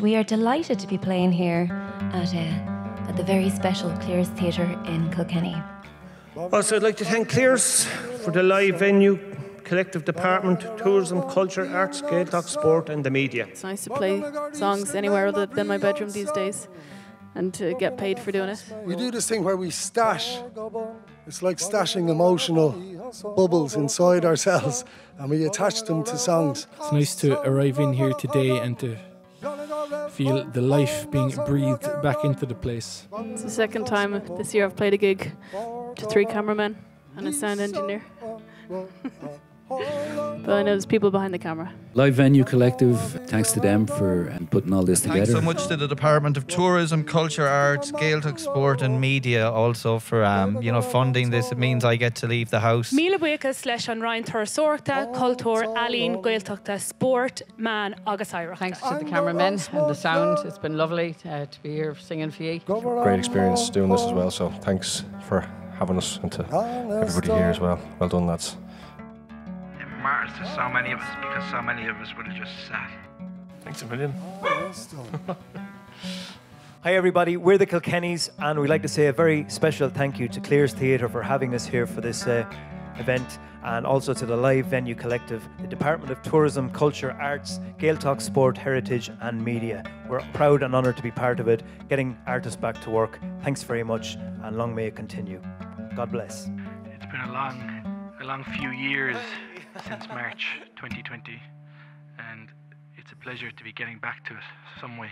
We are delighted to be playing here at, uh, at the very special Cleeres Theatre in Kilkenny. Also, I'd like to thank Cleeres for the live venue, collective department, tourism, culture, arts, Gaeltacht, sport, and the media. It's nice to play songs anywhere other than my bedroom these days and to get paid for doing it. We do this thing where we stash. It's like stashing emotional bubbles inside ourselves and we attach them to songs. It's nice to arrive in here today and to feel the life being breathed back into the place. It's the second time this year I've played a gig to three cameramen and a sound engineer. but I know there's people behind the camera. Live Venue Collective, thanks to them for um, putting all this together. Thanks so much to the Department of Tourism, Culture, Arts, Gaeltacht Sport and Media also for um, you know funding this. It means I get to leave the house. Míle buchas leis an Roinn Turasóireachta, Cultúr, Alín, Gaeltachta, Sport, Man, agus Irish. Thanks to the cameramen and the sound. It's been lovely uh, to be here singing for you. Great experience doing this as well, so thanks for having us and to everybody here as well. Well done, lads. It matters to so many of us because so many of us would have just sat. Thanks a million. Hi, everybody. We're the Kilkennys, and we'd like to say a very special thank you to Cleeres Theatre for having us here for this uh, event, and also to the Live Venue Collective, the Department of Tourism, Culture, Arts, Gaeltacht Sport, Heritage, and Media. We're proud and honoured to be part of it, getting artists back to work. Thanks very much, and long may it continue. God bless. It's been a long, a long few years since March 2020, and it's a pleasure to be getting back to it some way.